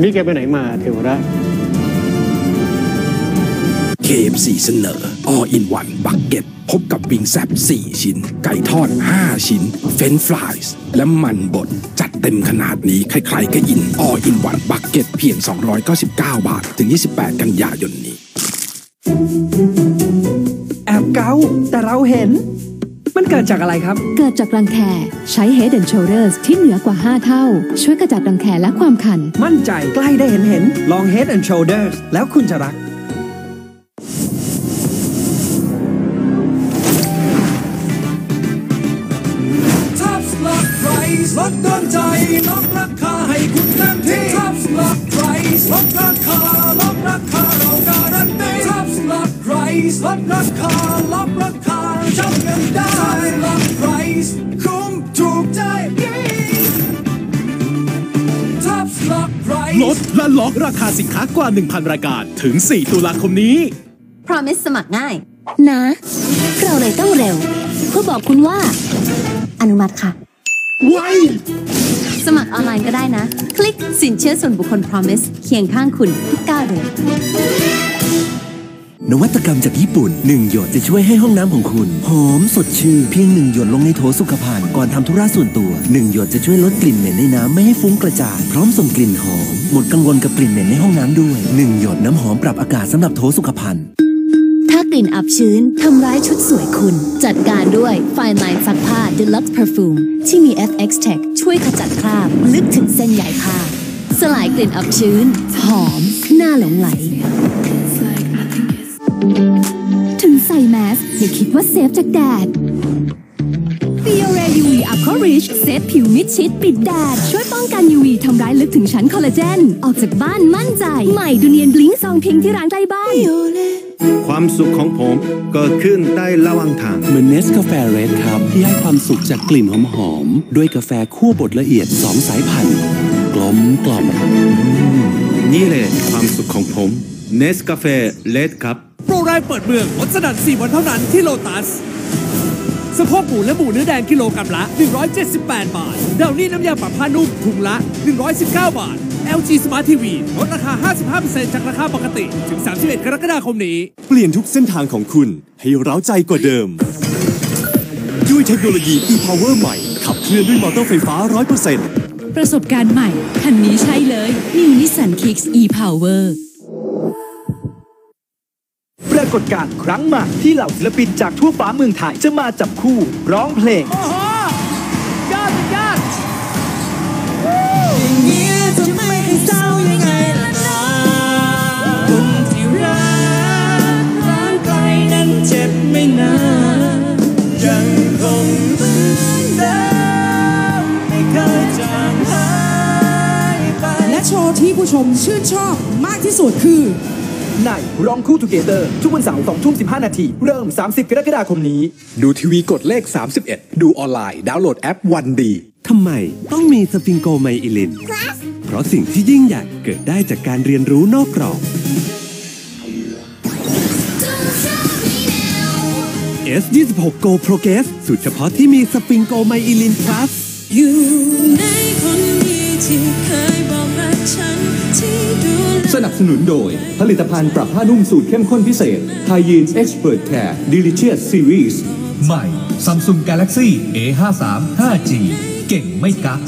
วันนี้แกไปไหนมาเทวราช KFC เสนอ All in One Bucket พบกับวิงแซบ4 ชิ้น ไก่ทอด 5 ชิ้น เฟรนฟรายส์และมันบด จัดเต็มขนาดนี้ ใครๆก็อิน All in One Bucket เพียง 299 บาท ถึง 28 กันยายนนี้ แอบเกาแต่เราเห็น มันเกิดจากอะไรครับ เกิดจากรังแคใช้ Head and Shoulders ที่เหนือกว่า 5 เท่า ช่วยกระจัดรังแคและความคัน มั่นใจใกล้ได้เห็นเห็นลอง Head and Shoulders แล้วคุณจะรัก ทับสลักไพรส์ลดโดนใจลดราคาให้คุณเต็มที่ทับสลักไพรส์ลดราคาลดราคาเราการันตีทับสลักไพรส์ลดราคา กไพรส์คุ้มถูกใจทับสลักไพรส์ลดและล็อกราคาสินค้ากว่า 1,000 รายการ ถึง 4 ตุลาคมนี้ Promise สมัครง่าย นะ เราเลยต้องเร็ว เพื่อบอกคุณว่า อนุมัติค่ะไวสมัครออนไลน์ก็ได้นะ คลิกสินเชื่อส่วนบุคคล Promise เคียงข้างคุณทุกก้าวเดิน นวัตกรรมจากญี่ปุ่นหนึ่งหยดจะช่วยให้ห้องน้ำของคุณ หอมสดชื่นเพียงหนึ่งหยดลงในโถสุขภัณฑ์ก่อนทำธุระส่วนตัวหนึ่งหยดจะช่วยลดกลิ่นเหม็นในน้ำไม่ให้ฟุ้งกระจาย พร้อมส่งกลิ่นหอม หมดกังวลกับกลิ่นเหม็นในห้องน้ำด้วยหนึ่งหยดน้ำหอมปรับอากาศสำหรับโถสุขภัณฑ์ถ้ากลิ่นอับชื้นทำร้ายชุดสวยคุณ จัดการด้วย Fine Line ซักผ้า Deluxe Perfume ที่มี FX Tech ช่วยขจัดคราบ ลึกถึงเส้นใยผ้า สลายกลิ่นอับชื้น หอม น่าหลงไหล แมสอย่าคิดว่าเซฟจากแดด b i o r e UV Aqua Rich เซตผิวมิดชิดปิดแดด ช่วยป้องกัน UV ทำร้ายลึกถึงชั้นคอลลาเจน ออกจากบ้านมั่นใจ ใหม่ดูเนียน bling ซอง pink ที่ร้านใกล้บ้าน ความสุขของผมเกิดขึ้นได้ระหว่างทาง เหมือนเนสกาแฟเรดครับ ที่ให้ความสุขจากกลิ่นหอมๆด้วยกาแฟคั่วบดละเอียด 2 สายพันธุ์กลมกล่อมนี่แหละความสุขของผมเนสกาแฟเรดครับโปร แรงเปิดเมืองลดสนั่น4วันเท่านั้นที่โลตัสสะโพกหมูและหมูเนื้อแดงกิโลกรัมละ 178 บาทดาวนี่น้ำยาปรับผ้านุ่มถุงละ 119 บาท LG Smart TV ลดราคา 55%จากราคาปกติ ถึง 31 กรกฎาคมนี้ เปลี่ยนทุกเส้นทางของคุณให้เร้าใจกว่าเดิม ด้วยเทคโนโลยี e-power ใหม่ ขับเคลื่อนด้วยมอเตอร์ไฟฟ้า 100%ประสบการณ์ใหม่ คันนี้ใช่เลย New Nissan Kicks e-Power ป รากฏการณ์ครั้งใหม่ที่เหล่าศิลปินจากทั่วฟ้าเมืองไทยจะมาจับคู่ร้องเพลงโอ้โหยอดยอดอย่างนี้จะไม่ให้เศร้ายังไงล่ะน้องคนที่รักร้างไกลนั้นเจ็บไม่นานยังคงเหมือนเดิมไม่เคยจางหายไปและโชว์ที่ผู้ชมชื่นชอบมากที่สุดคือ ในร้องคู่ Together ทุกวันเสาร์2ทุ่ม15นาที เริ่ม 30 กรกฎาคมนี้ ดูทีวีกดเลข 31 ดูออนไลน์ ดาวน์โหลดแอปวันดีทำไมต้องมีสฟิงโกไมอิลิน เพราะสิ่งที่ยิ่งใหญ่เกิดได้จากการเรียนรู้นอกกรอบ S26 Go Progress สูตรเฉพาะที่มีสฟิงโกไมอิลิน plus อยู่ในคนดีที่เคยบอกรักฉันที่ดูแล สนับสนุนโดย ผลิตภัณฑ์ปรับผ้านุ่มสูตรเข้มข้นพิเศษ h y g e n Expert Care Delicious Series ใหม่ Samsung Galaxy A53 5G เก่งไม่กัก